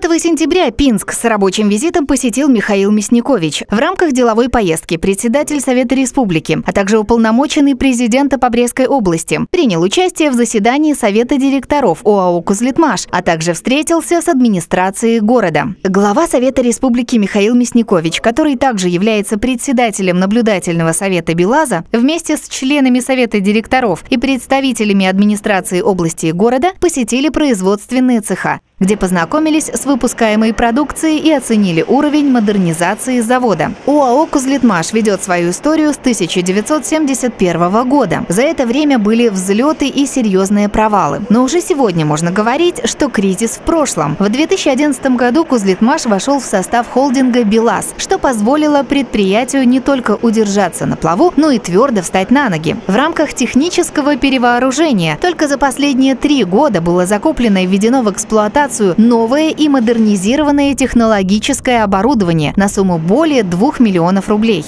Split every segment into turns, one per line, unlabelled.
9 сентября Пинск с рабочим визитом посетил Михаил Мясникович. В рамках деловой поездки председатель Совета Республики, а также уполномоченный президента по Брестской области, принял участие в заседании Совета директоров ОАО «Кузлитмаш», а также встретился с администрацией города. Глава Совета Республики Михаил Мясникович, который также является председателем наблюдательного совета БелАЗа, вместе с членами Совета директоров и представителями администрации области и города посетили производственные цеха где познакомились с выпускаемой продукцией и оценили уровень модернизации завода. УАО «Кузлитмаш» ведет свою историю с 1971 года. За это время были взлеты и серьезные провалы. Но уже сегодня можно говорить, что кризис в прошлом. В 2011 году «Кузлитмаш» вошел в состав холдинга «БелАЗ», что позволило предприятию не только удержаться на плаву, но и твердо встать на ноги. В рамках технического перевооружения только за последние три года было закуплено и введено в эксплуатацию эксплуатацию новое и модернизированное технологическое оборудование на сумму более 2 миллионов рублей.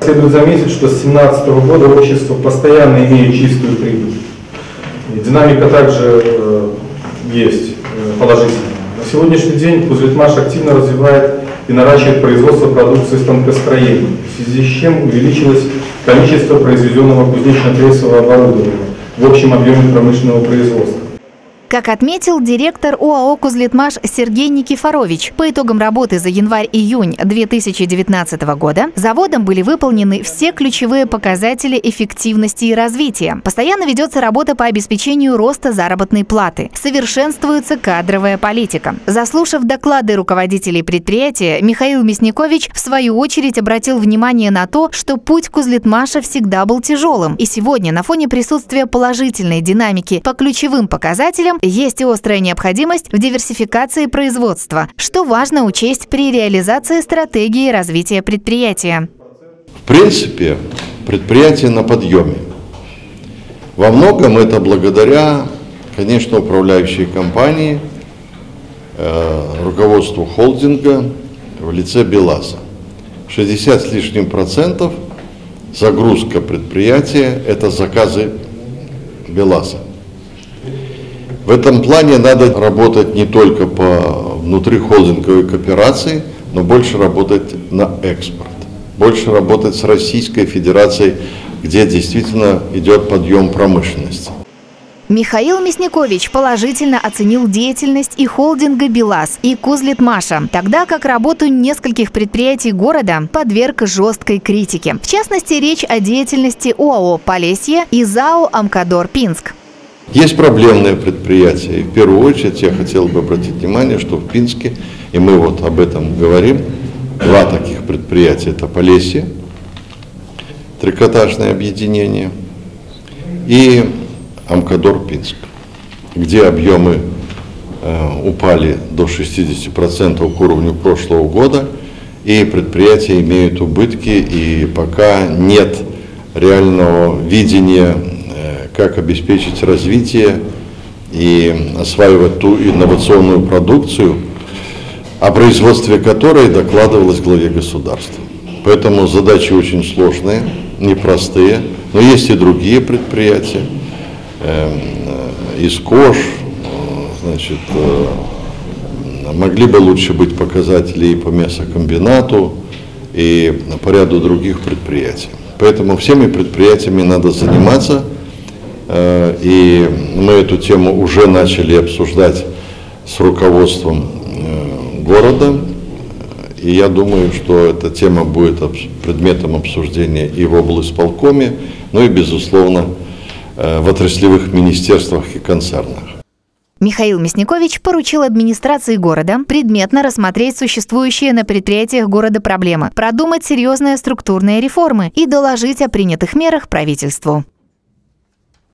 Следует заметить, что с 2017 года общество постоянно имеет чистую прибыль. Динамика также э, есть э, положительная. На сегодняшний день Кузлитмаш активно развивает и наращивает производство продукции станкостроения, в связи с чем увеличилось количество произведенного кузнечно-прессового оборудования в общем объеме промышленного производства.
Как отметил директор ОАО «Кузлитмаш» Сергей Никифорович, по итогам работы за январь-июнь 2019 года заводом были выполнены все ключевые показатели эффективности и развития. Постоянно ведется работа по обеспечению роста заработной платы. Совершенствуется кадровая политика. Заслушав доклады руководителей предприятия, Михаил Мясникович в свою очередь обратил внимание на то, что путь Кузлитмаша всегда был тяжелым. И сегодня на фоне присутствия положительной динамики по ключевым показателям есть и острая необходимость в диверсификации производства, что важно учесть при реализации стратегии развития предприятия.
В принципе, предприятие на подъеме. Во многом это благодаря, конечно, управляющей компании, э, руководству холдинга в лице БелАЗа. 60 с лишним процентов загрузка предприятия – это заказы БелАЗа. В этом плане надо работать не только по внутри холдинговой кооперации, но больше работать на экспорт, больше работать с Российской Федерацией, где действительно идет подъем промышленности.
Михаил Мясникович положительно оценил деятельность и холдинга «БелАЗ», и «Кузлитмаша», тогда как работу нескольких предприятий города подверг жесткой критике. В частности, речь о деятельности ОАО «Полесье» и ЗАО «Амкадор Пинск».
Есть проблемные предприятия. И в первую очередь я хотел бы обратить внимание, что в Пинске, и мы вот об этом говорим, два таких предприятия. Это Полесье, трикотажное объединение, и Амкадор Пинск, где объемы э, упали до 60% к уровню прошлого года, и предприятия имеют убытки, и пока нет реального видения как обеспечить развитие и осваивать ту инновационную продукцию, о производстве которой докладывалось главе государства. Поэтому задачи очень сложные, непростые, но есть и другие предприятия, эм, э, из КОЖ, значит, э, могли бы лучше быть показатели и по мясокомбинату, и по ряду других предприятий. Поэтому всеми предприятиями надо заниматься – и мы эту тему уже начали обсуждать с руководством э, города. И я думаю, что эта тема будет предметом обсуждения и в облсполкоме, ну и, безусловно, э, в отраслевых министерствах и концернах.
Михаил Мясникович поручил администрации города предметно рассмотреть существующие на предприятиях города проблемы, продумать серьезные структурные реформы и доложить о принятых мерах правительству.